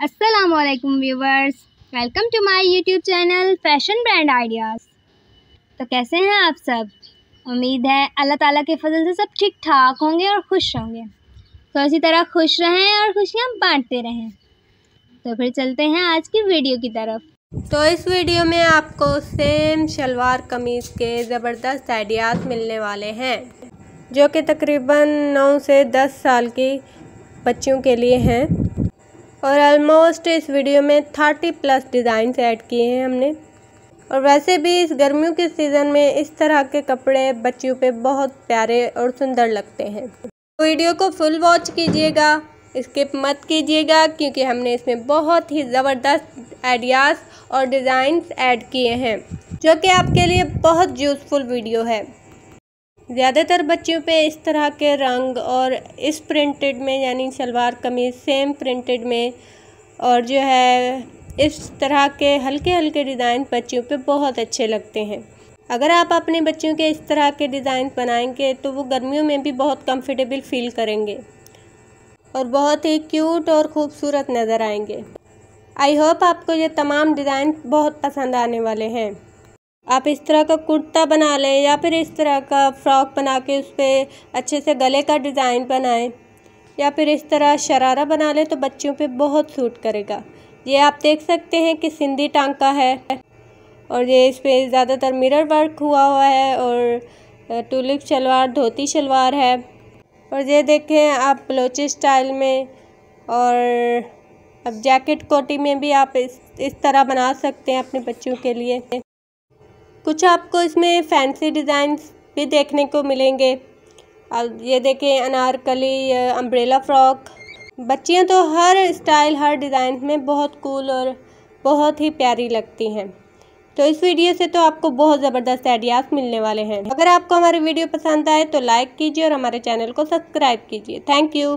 असलकुम viewers welcome to my YouTube channel fashion brand ideas तो कैसे हैं आप सब? उम्मीद है अल्लाह ताला के फजल से सब ठीक ठाक होंगे और खुश होंगे। तो इसी तरह खुश रहें और खुशियाँ बांटते रहें। तो फिर चलते हैं आज की वीडियो की तरफ़। तो इस वीडियो में आपको सेम शलवार कमीज़ के ज़बरदस्त आइडियाज़ मिलने वाले हैं, जो कि तकरीबन नौ से दस साल की बच्चियों के लिए हैं। और ऑलमोस्ट इस वीडियो में थर्टी प्लस डिज़ाइंस ऐड किए हैं हमने। और वैसे भी इस गर्मियों के सीज़न में इस तरह के कपड़े बच्चियों पे बहुत प्यारे और सुंदर लगते हैं। तो वीडियो को फुल वॉच कीजिएगा स्किप मत कीजिएगा, क्योंकि हमने इसमें बहुत ही ज़बरदस्त आइडियाज़ और डिज़ाइंस ऐड किए हैं, जो कि आपके लिए बहुत यूज़फुल वीडियो है। ज़्यादातर बच्चियों पे इस तरह के रंग और इस प्रिंटेड में, यानी शलवार कमीज़ सेम प्रिंटेड में और जो है, इस तरह के हल्के हल्के डिज़ाइन बच्चियों पे बहुत अच्छे लगते हैं। अगर आप अपने बच्चों के इस तरह के डिज़ाइन बनाएँगे तो वो गर्मियों में भी बहुत कंफर्टेबल फील करेंगे और बहुत ही क्यूट और ख़ूबसूरत नज़र आएँगे। आई होप आपको ये तमाम डिज़ाइन बहुत पसंद आने वाले हैं। आप इस तरह का कुर्ता बना लें या फिर इस तरह का फ्रॉक बना के उस पर अच्छे से गले का डिज़ाइन बनाएँ या फिर इस तरह शरारा बना लें तो बच्चों पे बहुत सूट करेगा। ये आप देख सकते हैं कि सिंधी टांका है और ये इस पर ज़्यादातर मिरर वर्क हुआ हुआ है और टूलिप शलवार, धोती शलवार है। और ये देखें आप बलोची स्टाइल में और अब जैकेट कोटी में भी आप इस इस तरह बना सकते हैं अपने बच्चों के लिए। कुछ आपको इसमें फैंसी डिज़ाइंस भी देखने को मिलेंगे। अब ये देखें, अनारकली अम्ब्रेला फ्रॉक बच्चियाँ तो हर स्टाइल हर डिज़ाइन में बहुत कूल और बहुत ही प्यारी लगती हैं। तो इस वीडियो से तो आपको बहुत ज़बरदस्त आइडियाज़ मिलने वाले हैं। अगर आपको हमारी वीडियो पसंद आए तो लाइक कीजिए और हमारे चैनल को सब्सक्राइब कीजिए। Thank you